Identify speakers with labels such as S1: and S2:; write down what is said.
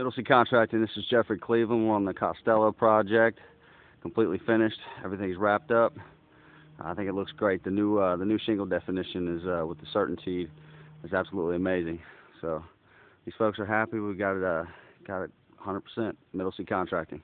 S1: Middle Sea Contracting, this is Jeffrey Cleveland. We're on the Costello project, completely finished. Everything's wrapped up. I think it looks great. The new uh, the new shingle definition is uh, with the CertainTeed is absolutely amazing. So these folks are happy. We got it uh, got it 100% Middle Sea Contracting.